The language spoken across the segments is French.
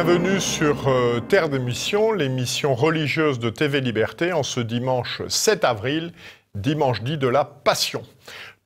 Bienvenue sur euh, Terre de Mission, l'émission religieuse de TV Liberté en ce dimanche 7 avril, dimanche dit de la Passion.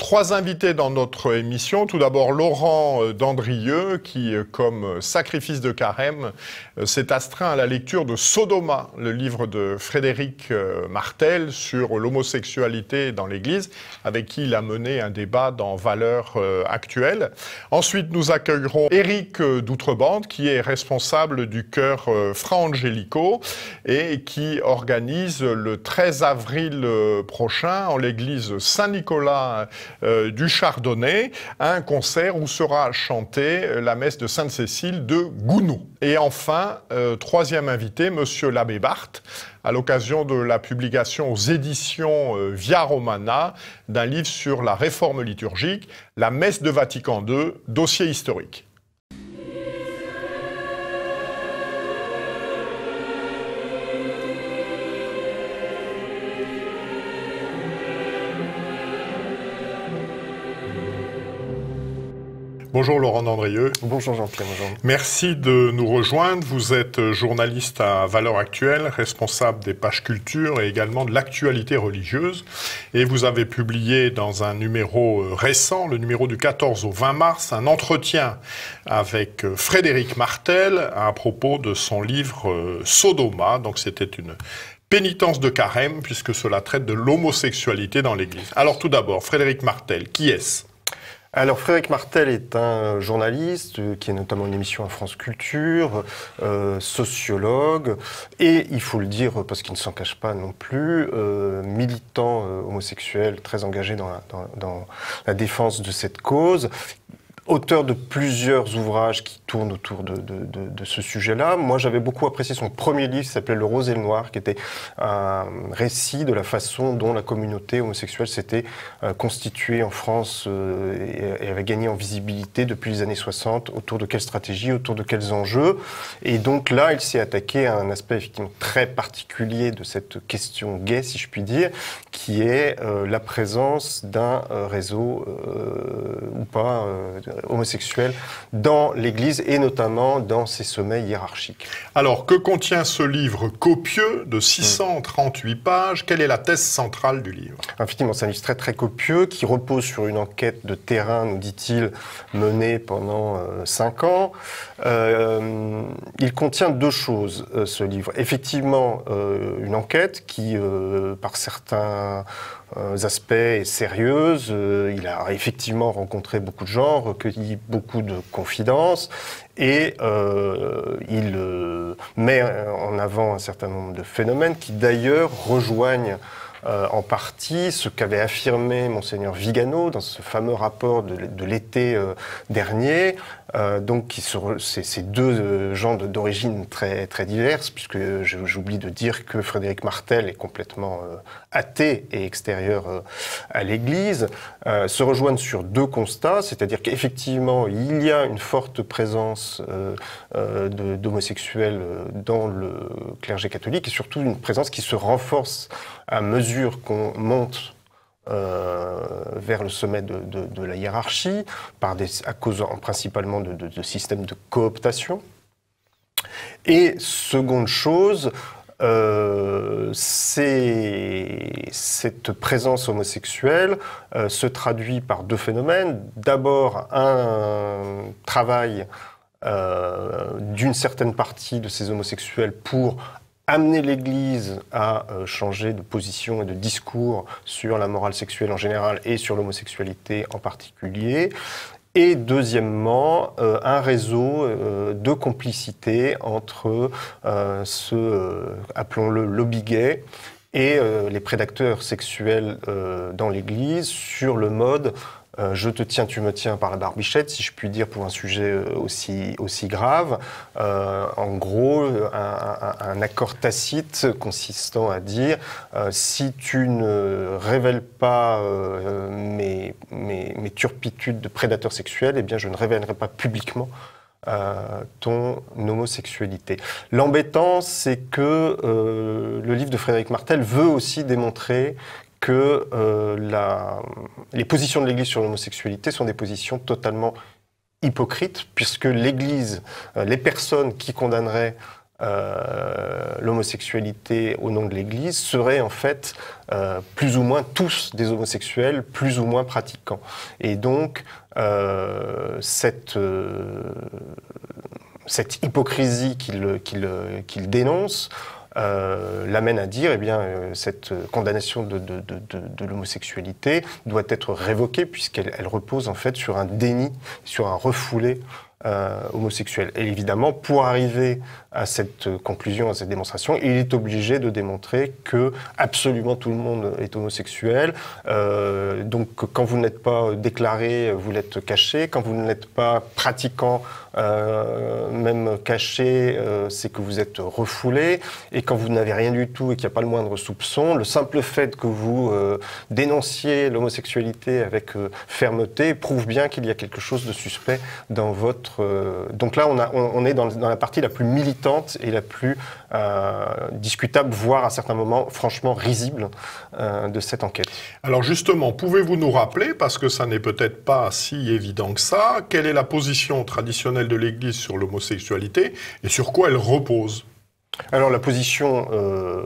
Trois invités dans notre émission. Tout d'abord, Laurent euh, Dandrieux, qui, euh, comme sacrifice de carême, euh, s'est astreint à la lecture de Sodoma, le livre de Frédéric Martel sur l'homosexualité dans l'Église, avec qui il a mené un débat dans Valeurs actuelles. Ensuite, nous accueillerons Éric Doutrebande, qui est responsable du chœur Fra Angelico et qui organise le 13 avril prochain en l'église Saint-Nicolas euh, du Chardonnay, un concert où sera chantée euh, la messe de Sainte-Cécile de Gounod. Et enfin, euh, troisième invité, Monsieur l'abbé Barthes, à l'occasion de la publication aux éditions Via Romana d'un livre sur la réforme liturgique, la messe de Vatican II, dossier historique. Bonjour Laurent Dandrieux. Bonjour Jean-Pierre. Merci de nous rejoindre. Vous êtes journaliste à Valeurs Actuelles, responsable des pages culture et également de l'actualité religieuse. Et vous avez publié dans un numéro euh, récent, le numéro du 14 au 20 mars, un entretien avec euh, Frédéric Martel à propos de son livre euh, Sodoma. Donc c'était une pénitence de carême puisque cela traite de l'homosexualité dans l'Église. Alors tout d'abord, Frédéric Martel, qui est-ce? Alors Frédéric Martel est un journaliste euh, qui a notamment une émission à France Culture, euh, sociologue et il faut le dire parce qu'il ne s'en cache pas non plus, euh, militant homosexuel très engagé dans dans la défense de cette cause auteur de plusieurs ouvrages qui tournent autour de, de, de, de ce sujet-là. Moi, j'avais beaucoup apprécié son premier livre qui s'appelait Le Rose et le Noir, qui était un récit de la façon dont la communauté homosexuelle s'était euh, constituée en France euh, et, avait gagné en visibilité depuis les années 60, autour de quelles stratégies, autour de quels enjeux. Et donc là, il s'est attaqué à un aspect effectivement très particulier de cette question gay, si je puis dire, qui est euh, la présence d'un réseau ou pas homosexuels dans l'Église et notamment dans ses sommets hiérarchiques. Alors, que contient ce livre copieux de 638 pages? Quelle est la thèse centrale du livre? Effectivement, c'est un livre très, très copieux qui repose sur une enquête de terrain, nous dit-il, menée pendant euh, cinq ans. Euh, il contient deux choses, euh, ce livre. Effectivement, une enquête qui, par certains euh, aspects et sérieuse. Euh, il a effectivement rencontré beaucoup de gens, recueilli beaucoup de confidences et euh, il met en avant un certain nombre de phénomènes qui d'ailleurs rejoignent en partie ce qu'avait affirmé monseigneur Vigano dans ce fameux rapport de, l'été dernier, euh, donc, c'est ces deux euh, gens d'origine très, très diverses, puisque j'oublie de dire que Frédéric Martel est complètement euh, athée et extérieur à l'Église, se rejoignent sur deux constats, c'est-à-dire qu'effectivement, il y a une forte présence d'homosexuels dans le clergé catholique, et surtout une présence qui se renforce à mesure qu'on monte euh, vers le sommet de, la hiérarchie, par des, à cause principalement de, de, systèmes de cooptation. Et seconde chose, euh, cette présence homosexuelle euh, se traduit par deux phénomènes. D'abord, un travail euh, d'une certaine partie de ces homosexuels pour amener l'Église à euh, changer de position et de discours sur la morale sexuelle en général et sur l'homosexualité en particulier. Et deuxièmement, euh, un réseau euh, de complicité entre ce, appelons-le lobby gay, et les prédateurs sexuels dans l'Église sur le mode euh, je te tiens, tu me tiens par la barbichette, si je puis dire, pour un sujet euh, aussi, aussi grave. Euh, en gros, un, accord tacite consistant à dire si tu ne révèles pas mes, mes, mes, turpitudes de prédateur sexuel, eh bien, je ne révélerai pas publiquement ton homosexualité. L'embêtant, c'est que le livre de Frédéric Martel veut aussi démontrer que euh, la, les positions de l'Église sur l'homosexualité sont des positions totalement hypocrite, puisque l'Église, les personnes qui condamneraient euh, l'homosexualité au nom de l'Église seraient en fait euh, plus ou moins tous des homosexuels, plus ou moins pratiquants. Et donc, euh, cette, cette hypocrisie qu'il qu'il dénonce l'amène à dire, eh bien, cette condamnation de, de, l'homosexualité doit être révoquée puisqu'elle elle repose en fait sur un déni, sur un refoulé euh, homosexuel. Et évidemment, pour arriver à cette conclusion, à cette démonstration, il est obligé de démontrer que absolument tout le monde est homosexuel. Euh, donc, quand vous n'êtes pas déclaré, vous l'êtes caché. Quand vous n'êtes pas pratiquant, euh, même caché, euh, c'est que vous êtes refoulé. Et quand vous n'avez rien du tout et qu'il n'y a pas le moindre soupçon, le simple fait que vous euh, dénonciez l'homosexualité avec fermeté prouve bien qu'il y a quelque chose de suspect dans votre euh, donc là, on, est dans, la partie la plus militante et la plus euh, discutable, voire à certains moments franchement risible euh, de cette enquête. Alors justement, pouvez-vous nous rappeler, parce que ça n'est peut-être pas si évident que ça, quelle est la position traditionnelle de l'Église sur l'homosexualité et sur quoi elle repose? Alors la position euh,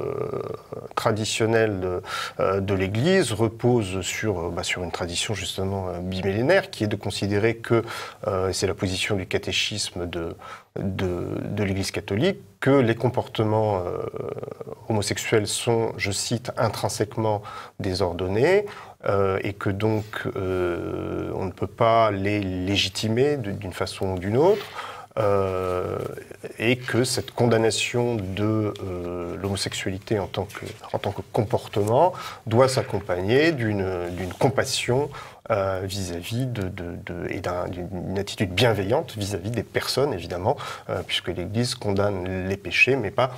traditionnelle de, euh, l'Église repose sur, euh, bah, sur une tradition justement bimillénaire qui est de considérer que, c'est la position du catéchisme de, de, l'Église catholique, que les comportements homosexuels sont, je cite, intrinsèquement désordonnés, et que donc on ne peut pas les légitimer d'une façon ou d'une autre. Euh, et que cette condamnation de euh, l'homosexualité en, tant que, en tant que comportement doit s'accompagner d'une compassion euh, vis-à-vis de, de, de, et d'une attitude bienveillante vis-à-vis des personnes, évidemment, puisque l'Église condamne les péchés, mais pas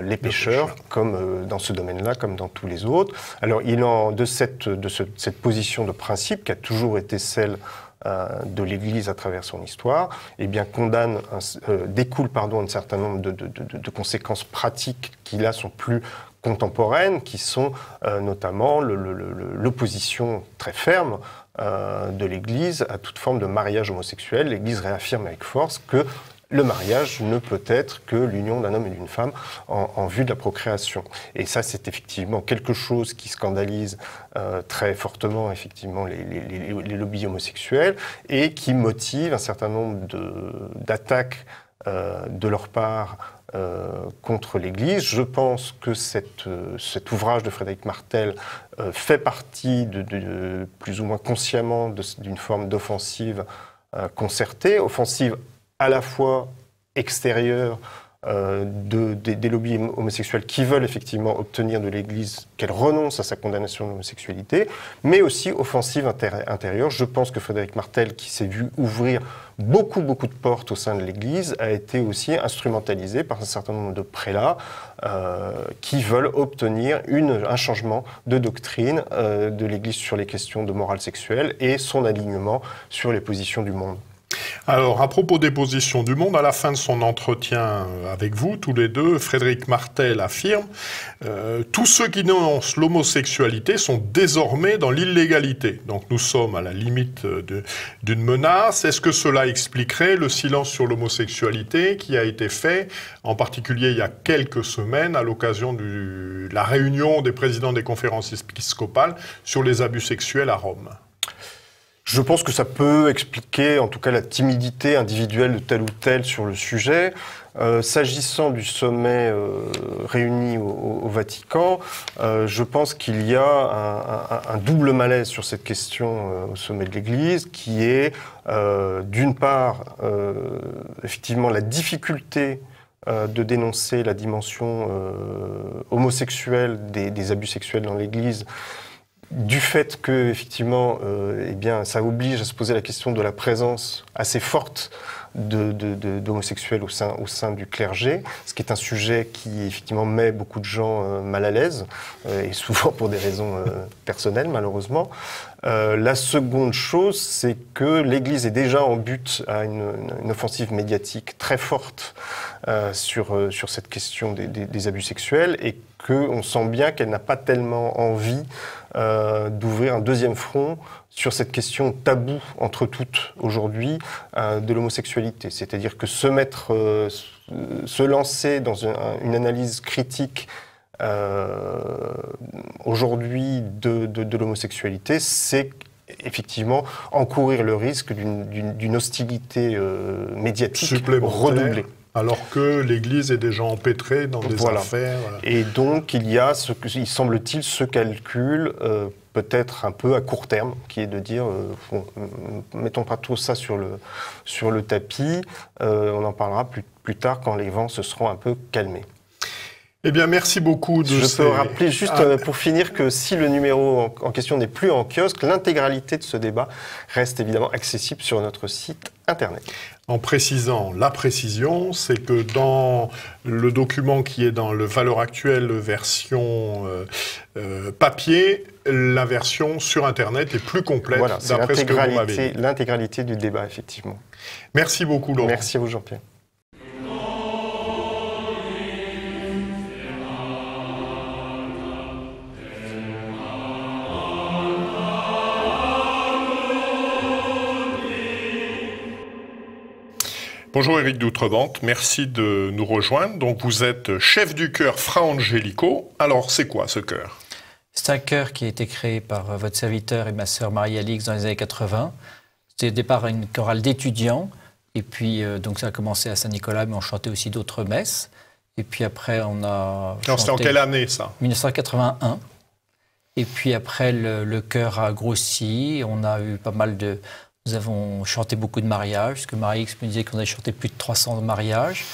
les pécheurs, comme dans ce domaine-là, comme dans tous les autres. Alors, il en de cette, de cette position de principe qui a toujours été celle de l'Église à travers son histoire, eh bien, condamne, euh, découle pardon, un certain nombre de, conséquences pratiques qui là sont plus contemporaines, qui sont euh, notamment l'opposition très ferme de l'Église à toute forme de mariage homosexuel. L'Église réaffirme avec force que le mariage ne peut être que l'union d'un homme et d'une femme en, vue de la procréation. Et ça, c'est effectivement quelque chose qui scandalise euh, très fortement effectivement les, lobbies homosexuels et qui motive un certain nombre d'attaques euh, de leur part euh, contre l'Église. Je pense que cette, cet ouvrage de Frédéric Martel fait partie de, plus ou moins consciemment d'une forme d'offensive concertée, offensive à la fois extérieure euh, de, des, lobbies homosexuels qui veulent effectivement obtenir de l'Église qu'elle renonce à sa condamnation de l'homosexualité, mais aussi offensive intérieure. Je pense que Frédéric Martel, qui s'est vu ouvrir beaucoup, beaucoup de portes au sein de l'Église, a été aussi instrumentalisé par un certain nombre de prélats euh, qui veulent obtenir un changement de doctrine euh, de l'Église sur les questions de morale sexuelle et son alignement sur les positions du monde. Alors, à propos des positions du monde, à la fin de son entretien avec vous, tous les deux, Frédéric Martel affirme euh, Tous ceux qui dénoncent l'homosexualité sont désormais dans l'illégalité. Donc, nous sommes à la limite d'une menace. Est-ce que cela expliquerait le silence sur l'homosexualité qui a été fait, en particulier il y a quelques semaines, à l'occasion de la réunion des présidents des conférences épiscopales sur les abus sexuels à Rome? Je pense que ça peut expliquer en tout cas la timidité individuelle de tel ou tel sur le sujet. Euh, S'agissant du sommet euh, réuni au, au Vatican, euh, je pense qu'il y a un, un, un, double malaise sur cette question euh, au sommet de l'Église, qui est euh, d'une part effectivement la difficulté de dénoncer la dimension homosexuelle des, des, abus sexuels dans l'Église du fait que effectivement, euh, eh bien, ça oblige à se poser la question de la présence assez forte d'homosexuels au, sein, du clergé, ce qui est un sujet qui effectivement met beaucoup de gens euh, mal à l'aise, euh, et souvent pour des raisons personnelles malheureusement. La seconde chose, c'est que l'Église est déjà en but à une, une offensive médiatique très forte sur, sur cette question des, des, des, abus sexuels, et qu'on sent bien qu'elle n'a pas tellement envie euh, d'ouvrir un deuxième front sur cette question taboue entre toutes aujourd'hui euh, de l'homosexualité. C'est-à-dire que se mettre, euh, se lancer dans une analyse critique aujourd'hui de, de l'homosexualité, c'est effectivement encourir le risque d'une hostilité médiatique redoublée. Alors que l'Église est déjà empêtrée dans des affaires. Euh. Et donc il y a, ce il semble-t-il, ce calcul euh, peut-être un peu à court terme, qui est de dire, euh, mettons pas tout ça sur le, sur le tapis, on en parlera plus, plus tard quand les vents se seront un peu calmés. Eh bien, merci beaucoup. De Je peux rappeler juste ah. pour finir que si le numéro en question n'est plus en kiosque, l'intégralité de ce débat reste évidemment accessible sur notre site internet en précisant la précision, c'est que dans le document qui est dans le valeur actuelle version euh, euh, papier, la version sur Internet est plus complète, voilà, d'après ce que vous m'avez dit. L'intégralité du débat, effectivement. Merci beaucoup, Laurent. Merci à vous, Jean-Pierre. Bonjour Éric Doutrevente, merci de nous rejoindre. Donc vous êtes chef du chœur Fra Angelico. Alors c'est quoi ce chœur? C'est un chœur qui a été créé par euh, votre serviteur et ma sœur Marie-Alix dans les années 80. C'était au départ une chorale d'étudiants. Et puis euh, donc ça a commencé à Saint-Nicolas, mais on chantait aussi d'autres messes. Et puis après on a... C'était en quelle année ça? 1981. Et puis après, le, le chœur a grossi. On a eu pas mal de, nous avons chanté beaucoup de mariages, parce que Marie-X me disait qu'on avait chanté plus de 300 mariages.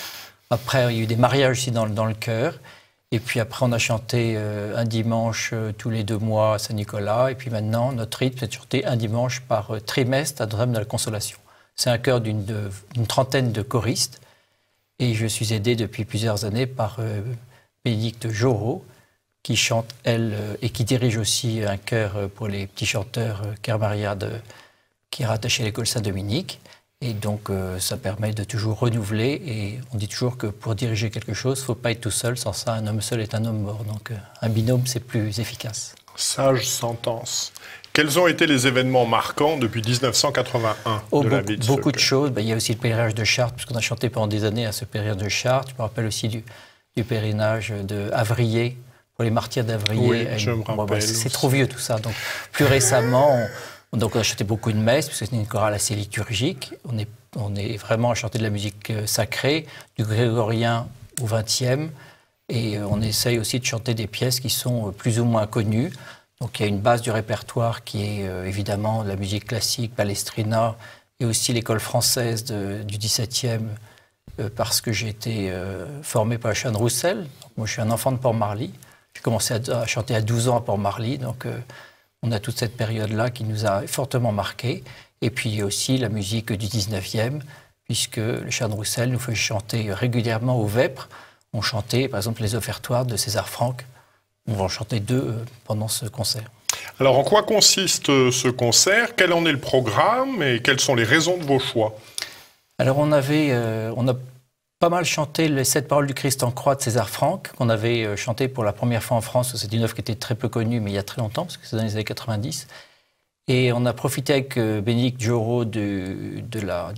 Après, il y a eu des mariages aussi dans, dans le chœur. Et puis après, on a chanté euh, un dimanche euh, tous les deux mois à Saint-Nicolas. Et puis maintenant, notre rythme, c'est de chanter un dimanche par euh, trimestre à Drame de la Consolation. C'est un chœur d'une trentaine de choristes. Et je suis aidé depuis plusieurs années par Bénédicte Jorot, qui chante, elle, et qui dirige aussi un chœur pour les petits chanteurs, Cœur Maria de qui est rattaché à l'école Saint-Dominique. Et donc, euh, ça permet de toujours renouveler. Et on dit toujours que pour diriger quelque chose, il ne faut pas être tout seul. Sans ça, un homme seul est un homme mort. Donc, euh, un binôme, c'est plus efficace. Sage sentence. Quels ont été les événements marquants depuis 1981 oh, de la vie de Beaucoup de choses. Ben, il y a aussi le pèlerinage de Chartres, puisqu'on a chanté pendant des années à ce pèlerinage de Chartres. Je me rappelle aussi du, du pèlerinage de Avrier, pour les martyrs d'Avrier. Oui, je me rappelle. c'est trop vieux tout ça. Donc, plus récemment, on, donc on a chanté beaucoup de messes, parce que c'est une chorale assez liturgique. On est, on est vraiment à chanter de la musique euh, sacrée, du grégorien au XXe. Et euh, on essaye aussi de chanter des pièces qui sont euh, plus ou moins connues. Donc il y a une base du répertoire qui est évidemment la musique classique, Palestrina, et aussi l'école française du XVIIe, parce que j'ai été formé par Chane Roussel. moi je suis un enfant de Port-Marly. J'ai commencé à, chanter à 12 ans à Port-Marly. Donc on a toute cette période-là qui nous a fortement marqué. Et puis aussi la musique du 19e, puisque le de Roussel nous fait chanter régulièrement au Vêpres. On chantait par exemple les offertoires de César Franck. On va en chanter deux euh, pendant ce concert. Alors en quoi consiste euh, ce concert? Quel en est le programme et quelles sont les raisons de vos choix? Alors on avait, euh, on a pas mal chanté les sept paroles du Christ en croix de César Franck, qu'on avait euh, chanté pour la première fois en France. C'est une œuvre qui était très peu connue, mais il y a très longtemps, parce que c'est dans les années 90. Et on a profité avec euh, Bénédicte Joro du,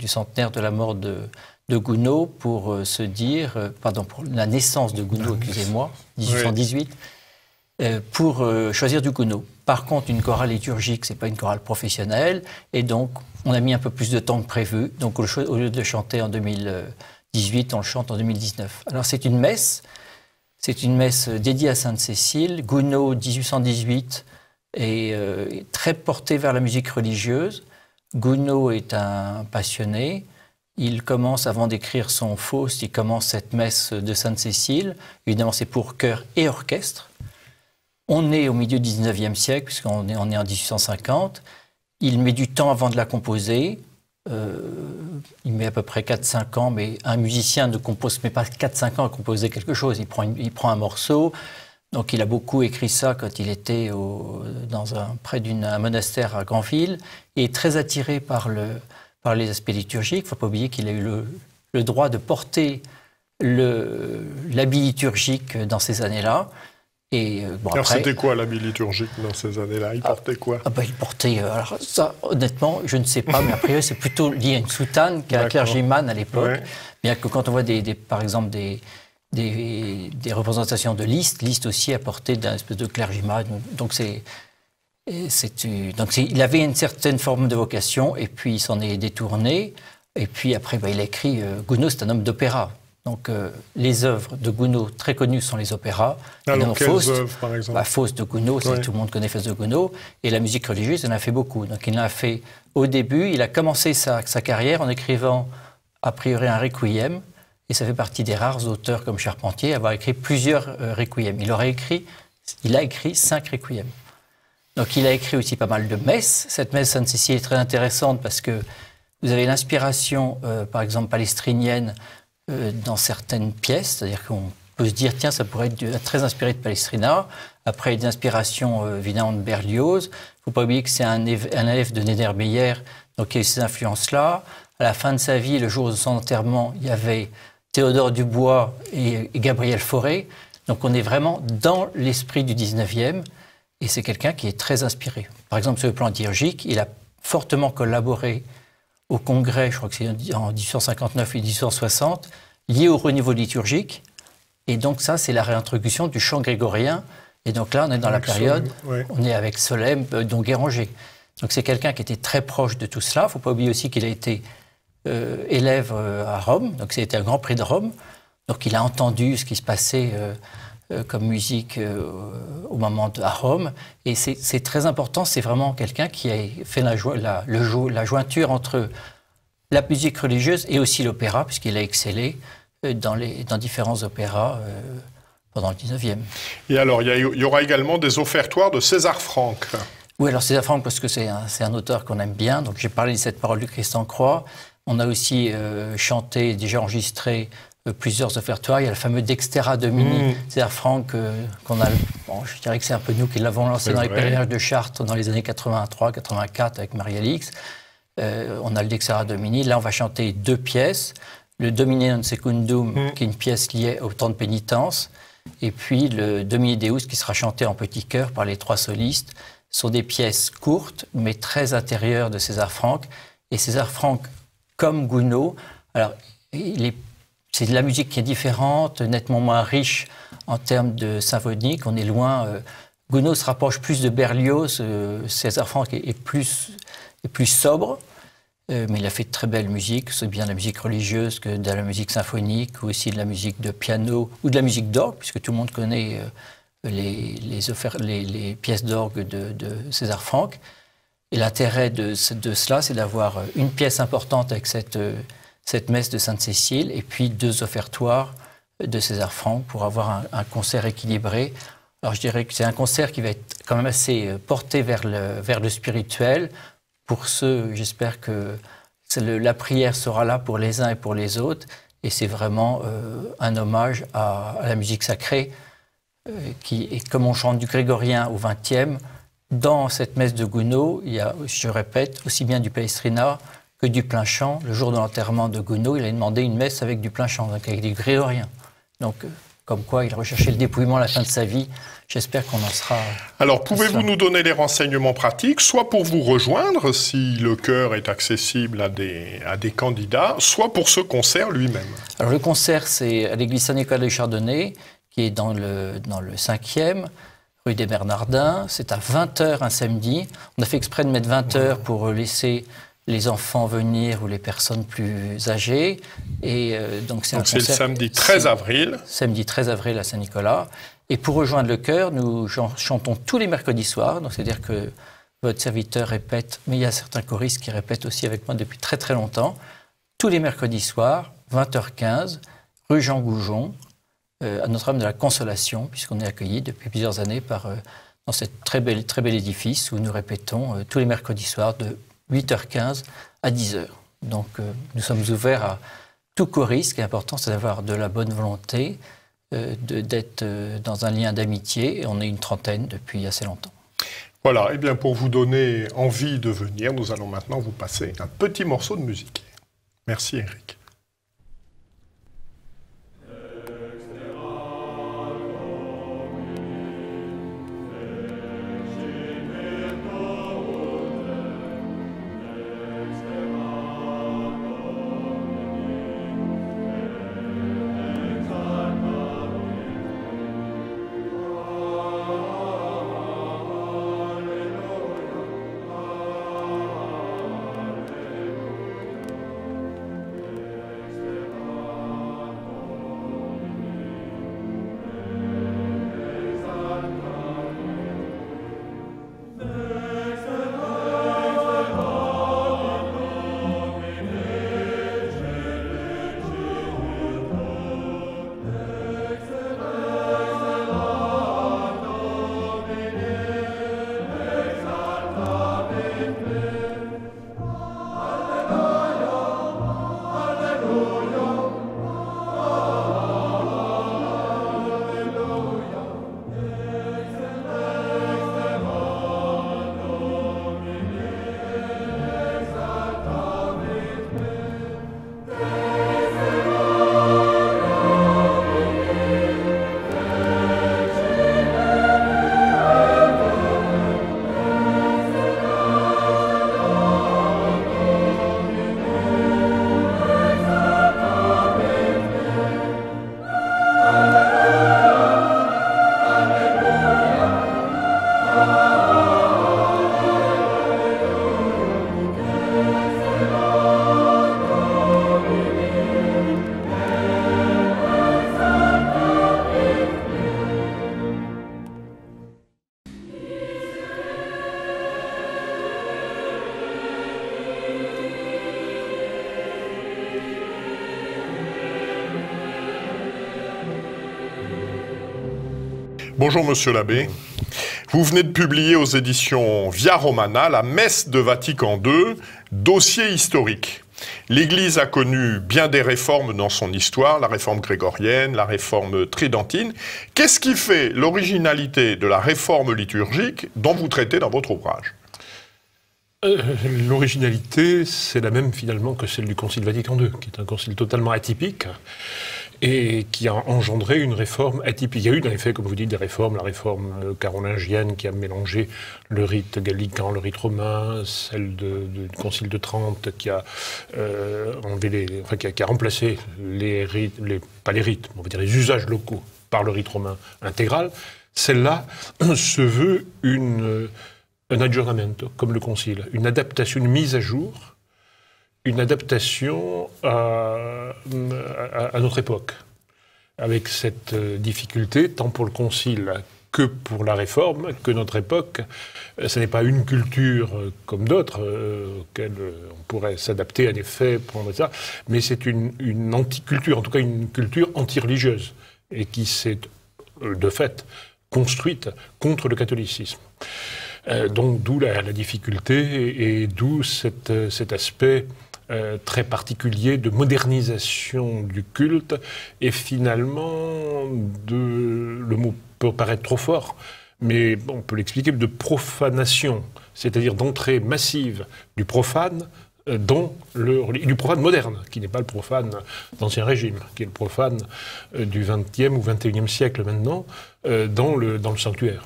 centenaire de la mort de, de Gounod pour euh, se dire, pardon, pour la naissance de Gounod, excusez-moi, 1818, pour choisir du Gounod. Par contre, une chorale liturgique, c'est pas une chorale professionnelle, et donc on a mis un peu plus de temps que prévu. Donc au lieu de chanter en 2000 18, on le chante en 2019. Alors c'est une messe, c'est une messe dédiée à Sainte-Cécile. Gounod, 1818, est, euh, très porté vers la musique religieuse. Gounod est un passionné. Il commence, avant d'écrire son Faust, il commence cette messe de Sainte-Cécile. Évidemment, c'est pour chœur et orchestre. On est au milieu du 19e siècle, puisqu'on est, on est en 1850. Il met du temps avant de la composer. Euh, il met à peu près 4-5 ans, mais un musicien ne compose met pas 4-5 ans à composer quelque chose. Il prend, il prend un morceau. Donc il a beaucoup écrit ça quand il était dans un, près d'un monastère à Granville et très attiré par, le, par les aspects liturgiques. Il ne faut pas oublier qu'il a eu le, le, droit de porter l'habit liturgique dans ces années-là. Et euh, bon, alors c'était quoi l'habit liturgique dans ces années-là? Il portait quoi? ah ben, Il portait, euh, alors ça honnêtement, je ne sais pas, mais après c'est plutôt lié à une soutane qu'à un clergyman à l'époque. Bien que quand on voit des, par exemple des, des, des, représentations de Liszt, Liszt aussi a porté d'un espèce de clergyman. Donc c'est donc il avait une certaine forme de vocation et puis il s'en est détourné. Et puis après, bah, il a écrit. Euh, Gounod, c'est un homme d'opéra. Donc euh, les œuvres de Gounod très connues sont les opéras. Alors quelles Faust, œuvres, par exemple bah, Faust de Gounod, tout le monde connaît Faust de Gounod. Et la musique religieuse, il en a fait beaucoup. Donc il en a fait au début. Il a commencé sa, sa carrière en écrivant a priori un requiem. Et ça fait partie des rares auteurs comme Charpentier à avoir écrit plusieurs euh, requiem. Il aurait écrit, il a écrit cinq requiems. Donc il a écrit aussi pas mal de messes. Cette messe Sainte-Cécile est très intéressante parce que vous avez l'inspiration, euh, par exemple, palestrinienne dans certaines pièces, c'est-à-dire qu'on peut se dire, tiens, ça pourrait être très inspiré de Palestrina. Après, des inspirations euh, évidemment de Berlioz. Il ne faut pas oublier que c'est un, élève de Néder Beyer, donc il y a eu ces influences-là. À la fin de sa vie, le jour de son enterrement, il y avait Théodore Dubois et, Gabriel Fauré. Donc on est vraiment dans l'esprit du 19e. Et c'est quelqu'un qui est très inspiré. Par exemple, sur le plan liturgique, il a fortement collaboré au Congrès, je crois que c'est en 1859 et 1860, lié au renouveau liturgique. Et donc ça, c'est la réintroduction du chant grégorien. Et donc là, on est dans la période, on est avec Solem, euh, donc Guéranger. Donc c'est quelqu'un qui était très proche de tout cela. Il ne faut pas oublier aussi qu'il a été euh, élève euh, à Rome, donc c'était un grand prix de Rome. Donc il a entendu ce qui se passait euh, comme musique euh, au moment de, à Rome. Et c'est très important, c'est vraiment quelqu'un qui a fait la, la, le, la jointure entre la musique religieuse et aussi l'opéra, puisqu'il a excellé euh, dans, les, dans différents opéras pendant le 19e. Et alors, il y, aura également des offertoires de César Franck. Oui, alors César Franck, parce que c'est un, un, auteur qu'on aime bien, donc j'ai parlé de cette parole du Christ en croix. On a aussi chanté, déjà enregistré euh, plusieurs offertoires. Il y a le fameux Dextera Domini, c'est-à-dire mmh. Franck, euh, qu'on a. je dirais que c'est un peu nous qui l'avons lancé dans les pèlerinages de Chartres dans les années 83-84 avec Marie-Alix. Euh, on a le Dextera Domini. Là, on va chanter deux pièces. Le Domine non secundum, mmh. qui est une pièce liée au temps de pénitence. Et puis le Domine Deus, qui sera chanté en petit chœur par les trois solistes. Ce sont des pièces courtes, mais très intérieures de César Franck. Et César Franck, comme Gounod, alors, il est c'est de la musique qui est différente, nettement moins riche en termes de symphonique. On est loin. Euh, Gounod se rapproche plus de Berlioz. Euh, César Franck est, plus, plus sobre. Euh, mais il a fait de très belle musique, c'est bien de la musique religieuse que de la musique symphonique, ou aussi de la musique de piano, ou de la musique d'orgue, puisque tout le monde connaît les, les, pièces d'orgue de, César Franck. Et l'intérêt de, de, cela, c'est d'avoir une pièce importante avec cette cette messe de Sainte-Cécile et puis deux offertoires de César Franck pour avoir un, concert équilibré. Alors je dirais que c'est un concert qui va être quand même assez euh, porté vers le, vers le spirituel. Pour ceux, j'espère que la prière sera là pour les uns et pour les autres. Et c'est vraiment euh, un hommage à, la musique sacrée, euh, qui, et comme on chante du grégorien au XXe, dans cette messe de Gounod, il y a, je répète, aussi bien du Palestrina que du plein chant. Le jour de l'enterrement de Gounod, il a demandé une messe avec du plein chant, donc avec du grégorien. Donc, euh, comme quoi il recherchait le dépouillement à la fin de sa vie. J'espère qu'on en sera. Alors, pouvez-vous nous donner des renseignements pratiques, soit pour vous rejoindre si le chœur est accessible à des, à des candidats, soit pour ce concert lui-même Alors, le concert, c'est à l'église Saint-Nicolas de Chardonnay, qui est dans le, dans le 5e, rue des Bernardins. C'est à 20h un samedi. On a fait exprès de mettre 20h pour laisser les enfants venir ou les personnes plus âgées. Et euh, donc c'est le samedi 13 avril. Samedi 13 avril à Saint-Nicolas. Et pour rejoindre le chœur, nous chantons tous les mercredis soirs. Donc c'est-à-dire que votre serviteur répète, mais il y a certains choristes qui répètent aussi avec moi depuis très très longtemps. Tous les mercredis soirs, 20h15, rue Jean Goujon, euh, à Notre-Dame de la Consolation, puisqu'on est accueilli depuis plusieurs années par, euh, dans ce très bel, très bel édifice où nous répétons tous les mercredis soirs de 8h15 à 10h. Donc euh, nous sommes ouverts à tout choriste. Ce qui est important, c'est d'avoir de la bonne volonté, euh, d'être euh, dans un lien d'amitié. On est une trentaine depuis assez longtemps. Voilà, et eh bien pour vous donner envie de venir, nous allons maintenant vous passer un petit morceau de musique. Merci Eric. Bonjour Monsieur l'abbé. Vous venez de publier aux éditions Via Romana la messe de Vatican II, dossier historique. L'Église a connu bien des réformes dans son histoire, la réforme grégorienne, la réforme tridentine. Qu'est-ce qui fait l'originalité de la réforme liturgique dont vous traitez dans votre ouvrage? Euh, L'originalité, c'est la même finalement que celle du Concile Vatican II, qui est un concile totalement atypique et qui a engendré une réforme atypique. Il y a eu, en effet, comme vous dites, des réformes, la réforme euh, carolingienne qui a mélangé le rite gallican, le rite romain, celle du Concile de Trente qui a euh, enlevé enfin, qui a, remplacé les rites, pas les rites, on va dire les usages locaux par le rite romain intégral. Celle-là se veut une, euh, un aggiornamento, comme le Concile, une adaptation, une mise à jour une adaptation à, notre époque, avec cette euh, difficulté, tant pour le Concile que pour la réforme, que notre époque, euh, ce n'est pas une culture euh, comme d'autres, auxquelles on pourrait s'adapter en effet, prendre ça, mais c'est une, une anticulture, en tout cas une culture anti-religieuse, et qui s'est de fait construite contre le catholicisme. donc d'où la, difficulté et, d'où cet aspect euh, très particulier de modernisation du culte et finalement, de, le mot peut paraître trop fort, mais on peut l'expliquer, de profanation, c'est-à-dire d'entrée massive du profane euh, dans le, du profane moderne, qui n'est pas le profane d'Ancien Régime, qui est le profane euh, du XXe ou XXIe siècle maintenant, dans le sanctuaire.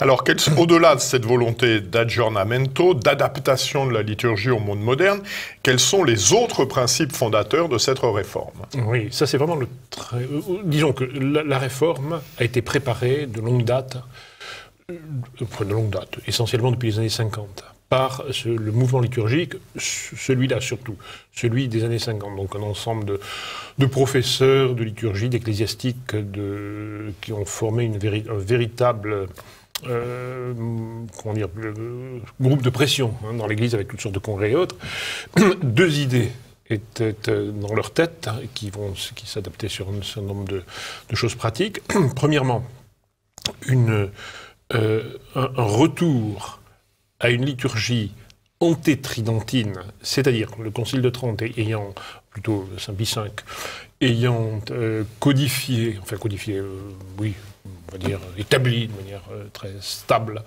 Alors, au-delà de cette volonté d'aggiornamento, d'adaptation de la liturgie au monde moderne, quels sont les autres principes fondateurs de cette réforme? Oui, ça c'est vraiment le... Très... Euh, disons que la, réforme a été préparée de longue date, euh, de longue date, essentiellement depuis les années 50 par le mouvement liturgique, celui-là surtout, celui des années 50. Donc un ensemble de, professeurs de liturgie, d'ecclésiastiques, qui ont formé une un véritable euh, comment dire, groupe de pression hein, dans l'Église avec toutes sortes de congrès et autres, deux idées étaient euh, dans leur tête hein, qui vont qui s'adaptaient sur un certain nombre de, choses pratiques. Premièrement, euh, un, retour à une liturgie antétridentine, c'est-à-dire le Concile de Trente ayant, plutôt Saint-Pie V, ayant codifié, enfin codifié, oui, on va dire, établie de manière euh, très stable,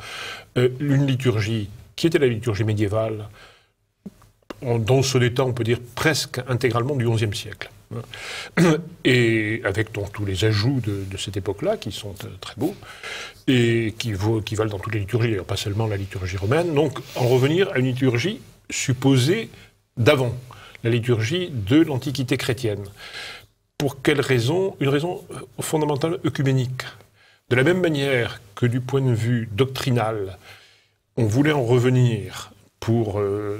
euh, une liturgie qui était la liturgie médiévale, dans son état, on peut dire, presque intégralement du XIe siècle. Et avec tous les ajouts de, cette époque-là, qui sont euh, très beaux, et qui, qui, valent dans toutes les liturgies, pas seulement la liturgie romaine. Donc, en revenir à une liturgie supposée d'avant, la liturgie de l'Antiquité chrétienne. Pour quelle raison? Une raison fondamentale œcuménique. De la même manière que du point de vue doctrinal, on voulait en revenir pour euh,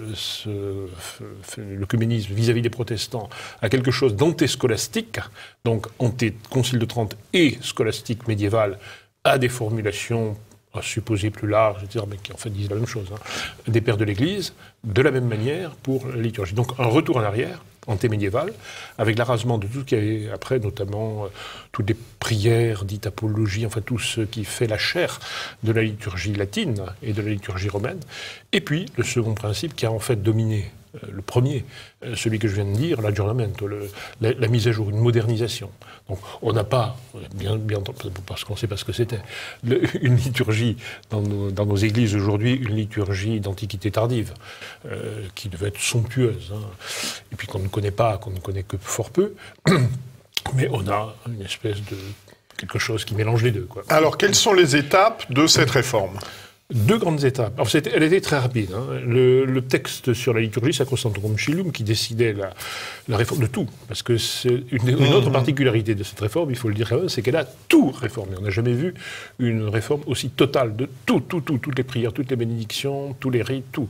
l'œcuménisme vis-à-vis des protestants à quelque chose d'antéscolastique, donc anté-concile de Trente et scolastique médiéval, à des formulations à supposer plus larges, etc., mais qui en fait disent la même chose, hein, des pères de l'Église, de la même manière pour la liturgie. Donc un retour en arrière, antémédiéval, avec l'arrasement de tout ce qui avait après, notamment euh, toutes les prières dites apologie, enfin tout ce qui fait la chair de la liturgie latine et de la liturgie romaine. Et puis le second principe qui a en fait dominé le premier, euh, celui que je viens de dire, l'aggiornamento, la, la, mise à jour, une modernisation. Donc on n'a pas, bien, bien parce qu'on ne sait pas ce que c'était, une liturgie dans nos, églises aujourd'hui, une liturgie d'antiquité tardive, euh, qui devait être somptueuse, hein, et puis qu'on ne connaît pas, qu'on ne connaît que fort peu, mais on a une espèce de quelque chose qui mélange les deux. Alors quelles sont les étapes de cette réforme? Deux grandes étapes. Alors, elle était très rapide. hein. Le, le texte sur la liturgie Sacrosanctorum Concilium qui décidait la, la réforme de tout. Parce que c'est une, une autre particularité de cette réforme, il faut le dire quand même, c'est qu'elle a tout réformé. On n'a jamais vu une réforme aussi totale de tout, tout, tout, toutes les prières, toutes les bénédictions, tous les rites, tout.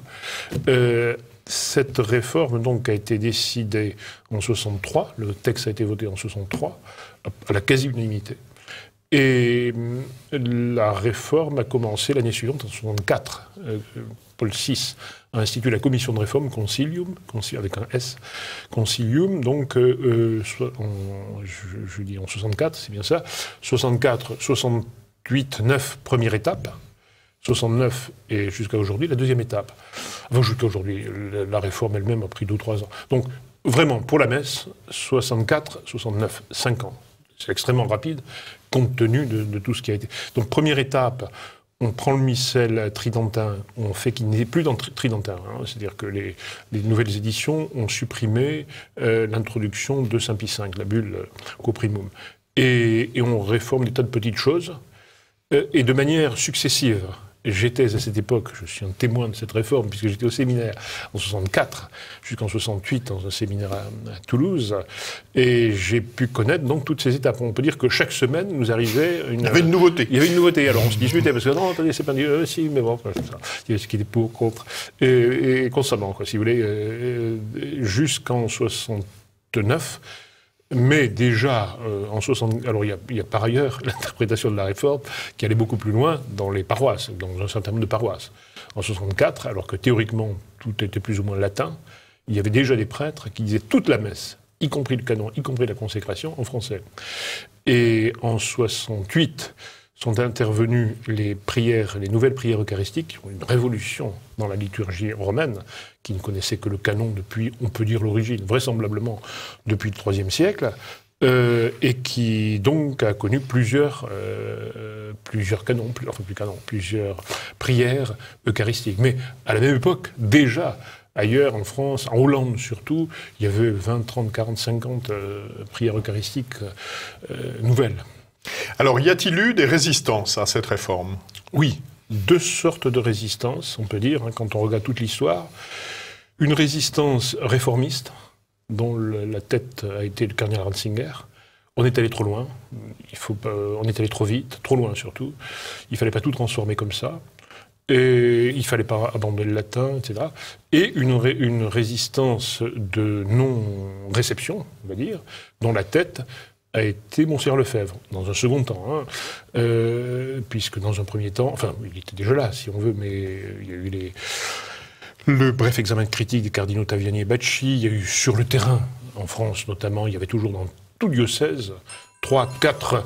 Euh, cette réforme donc a été décidée en 63, le texte a été voté en 63, à la quasi-unanimité. Et hum, la réforme a commencé l'année suivante, en 64. Euh, Paul VI a institué la commission de réforme Concilium, conci- avec un S, Concilium, donc, euh, euh, je, dis en 64, c'est bien ça, 64, 68, 9, première étape, 69 et jusqu'à aujourd'hui, la deuxième étape. Enfin, jusqu'à aujourd'hui, la, réforme elle-même a pris 2 ou 3 ans. Donc, vraiment, pour la messe, 64, 69, 5 ans. C'est extrêmement rapide, compte tenu de, tout ce qui a été. Donc, première étape, on prend le missel tridentin, on fait qu'il n'est plus dans tridentin. hein. C'est-à-dire que les, les nouvelles éditions ont supprimé euh, l'introduction de Saint Pie V, la bulle euh, coprimum. Et, et on réforme des tas de petites choses, euh, et de manière successive. J'étais à cette époque, je suis un témoin de cette réforme, puisque j'étais au séminaire en 64 jusqu'en 68 dans un séminaire à, à Toulouse, et j'ai pu connaître donc toutes ces étapes. On peut dire que chaque semaine nous arrivait une, Il y avait une nouveauté. il y avait une nouveauté. Alors on se disputait parce que non, attendez, c'est pas dit. Euh, si, mais bon, ça. Il y avait ce qui était pour, contre, et, et constamment, quoi, si vous voulez, euh, euh, jusqu'en 69. Mais déjà, euh, en 60, alors il y, y a par ailleurs l'interprétation de la réforme qui allait beaucoup plus loin dans les paroisses, dans un certain nombre de paroisses. En 64, alors que théoriquement tout était plus ou moins latin, il y avait déjà des prêtres qui disaient toute la messe, y compris le canon, y compris la consécration, en français. Et en 68 sont intervenues les prières, les nouvelles prières eucharistiques, une révolution dans la liturgie romaine, qui ne connaissait que le canon depuis, on peut dire l'origine, vraisemblablement depuis le IIIe siècle, euh, et qui donc a connu plusieurs, euh, canons, enfin canons, plusieurs prières eucharistiques. Mais à la même époque, déjà, ailleurs, en France, en Hollande surtout, il y avait 20, 30, 40, 50 euh, prières eucharistiques euh, nouvelles. Alors, y a-t-il eu des résistances à cette réforme? Oui, deux sortes de résistances, on peut dire, hein, quand on regarde toute l'histoire. Une résistance réformiste, dont la tête a été le cardinal Ratzinger. On est allé trop loin, on est allé trop vite, trop loin surtout. Il fallait pas tout transformer comme ça. Et il fallait pas abandonner le latin, etc. Et une résistance de non-réception, on va dire, dont la tête a été Monseigneur Lefebvre, dans un second temps. hein. Euh, puisque dans un premier temps, enfin, il était déjà là, si on veut, mais il y a eu les, le bref examen de critique des cardinaux Taviani et Bacci, il y a eu sur le terrain, en France notamment, il y avait toujours dans tout diocèse, trois, quatre,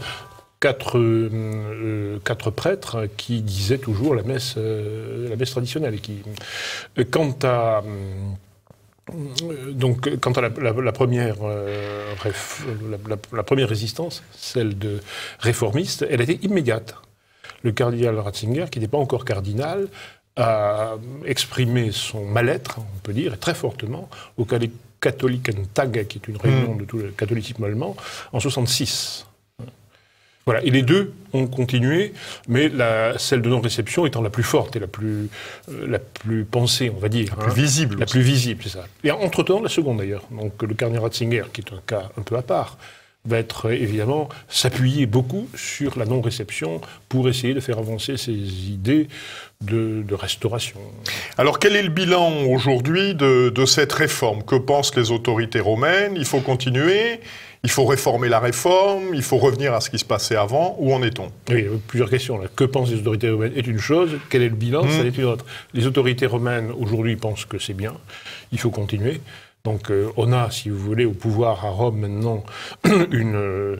quatre, euh, euh, prêtres qui disaient toujours la messe, la messe traditionnelle. Et qui, quant à... donc, quant à la, la- la première, euh, réf- la, première résistance, celle de réformiste, elle était immédiate. Le cardinal Ratzinger, qui n'était pas encore cardinal, a exprimé son mal-être, on peut dire, très fortement, au Katholikentag, qui est une réunion de tout le catholicisme allemand, en 66. Voilà, et les deux ont continué, mais la, celle de non-réception étant la plus forte et la plus, euh, la plus pensée, on va dire. Plus hein. visible. La plus visible, c'est ça. Et entre-temps, la seconde d'ailleurs. Donc le cardinal Ratzinger, qui est un cas un peu à part, va être euh, évidemment s'appuyer beaucoup sur la non-réception pour essayer de faire avancer ses idées de, de restauration. Alors, quel est le bilan aujourd'hui de, de cette réforme? Que pensent les autorités romaines? Il faut continuer Il faut réformer la réforme Il faut revenir à ce qui se passait avant Où en est-on? Oui, il y a plusieurs questions. Là. Que pensent les autorités romaines? Est une chose, quel est le bilan? Mm. Ça est une autre. Les autorités romaines aujourd'hui pensent que c'est bien, il faut continuer. Donc euh, on a, si vous voulez, au pouvoir à Rome maintenant une, euh,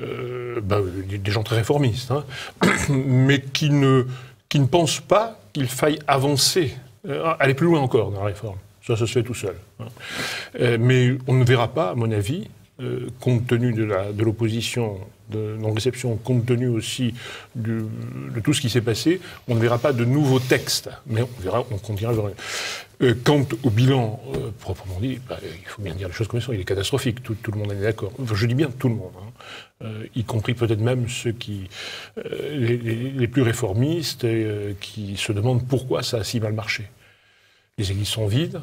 euh, ben, des- des gens très réformistes, hein, mais qui ne, qui ne pensent pas qu'il faille avancer, euh, aller plus loin encore dans la réforme. Ça, ça se fait tout seul. hein. Euh, mais on ne verra pas, à mon avis, compte tenu de l'opposition de non-réception, compte tenu aussi de tout ce qui s'est passé, on ne verra pas de nouveaux textes, mais on verra, on continuera. Euh, quant au bilan euh, proprement dit, bah, il faut bien dire les choses comme elles sont, il est catastrophique, tout, le monde est d'accord. je dis bien tout le monde, hein. euh, y compris peut-être même ceux qui, les, plus réformistes, qui se demandent pourquoi ça a si mal marché. Les églises sont vides,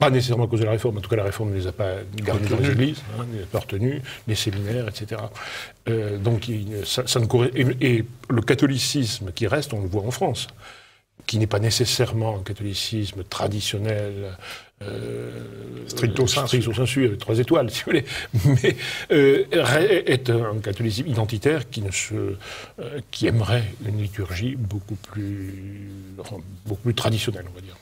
pas nécessairement à cause de la réforme, en tout cas la réforme ne les a pas gardés dans les églises, hein, ne les a pas retenus, les séminaires, etc. Euh, donc ça, ça ne et, et, le catholicisme qui reste, on le voit en France, qui n'est pas nécessairement un catholicisme traditionnel, euh, stricto sensu. sensu, avec trois étoiles, si vous voulez, mais euh, est un catholicisme identitaire qui, ne se, euh, qui aimerait une liturgie beaucoup plus, beaucoup plus traditionnelle, on va dire.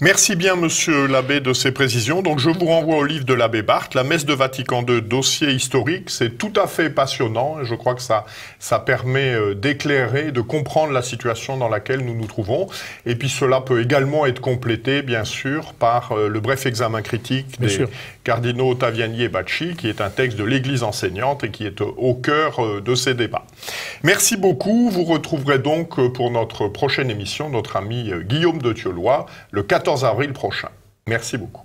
Merci bien, monsieur l'abbé, de ces précisions. Donc, je vous renvoie au livre de l'abbé Barthes, La messe de Vatican II, dossier historique. C'est tout à fait passionnant et je crois que ça, ça permet d'éclairer, de comprendre la situation dans laquelle nous nous trouvons. Et puis, cela peut également être complété, bien sûr, par le bref examen critique des cardinaux Taviani et Bacci, qui est un texte de l'Église enseignante et qui est au cœur euh, de ces débats. Merci beaucoup. Vous retrouverez donc euh, pour notre prochaine émission notre ami euh, Guillaume de Thieulois le 14 avril prochain. Merci beaucoup.